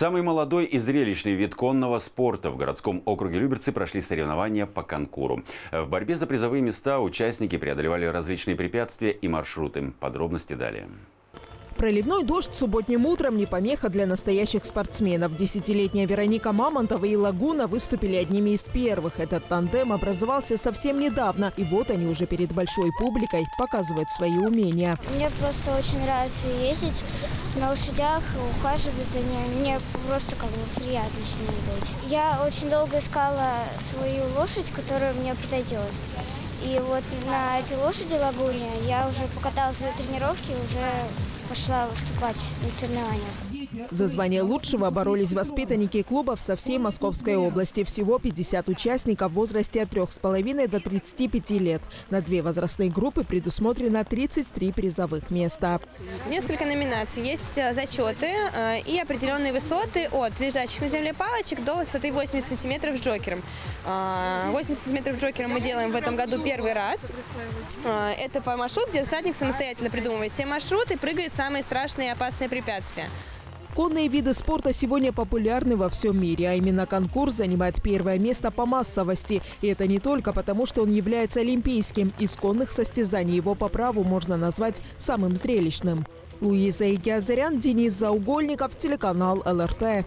Самый молодой и зрелищный вид конного спорта в городском округе Люберцы прошли соревнования по конкуру. В борьбе за призовые места участники преодолевали различные препятствия и маршруты. Подробности далее. Проливной дождь субботним утром не помеха для настоящих спортсменов. Десятилетняя Вероника Мамонтова и Лагуна выступили одними из первых. Этот тандем образовался совсем недавно. И вот они уже перед большой публикой показывают свои умения. Мне просто очень нравится ездить на лошадях, ухаживать за ними. Мне просто как бы приятно с ними быть. Я очень долго искала свою лошадь, которая мне подойдет. И вот на этой лошади Лагуне я уже покаталась на тренировке, уже пошла выступать на соревнованиях. За звание лучшего боролись воспитанники клубов со всей Московской области. Всего 50 участников в возрасте от 3,5 до 35 лет. На две возрастные группы предусмотрено 33 призовых места. Несколько номинаций. Есть э, зачеты э, и определенные высоты от лежащих на земле палочек до высоты 80 сантиметров с джокером. 80 э, сантиметров джокером мы делаем в этом году первый раз. Это по маршруту, где всадник самостоятельно придумывает все маршруты, прыгает самые страшные и опасные препятствия. Конные виды спорта сегодня популярны во всем мире, а именно конкурс занимает первое место по массовости. И это не только потому, что он является олимпийским. Из конных состязаний его по праву можно назвать самым зрелищным. Луиза Игиазарян, Денис Заугольников, телеканал ЛРТ.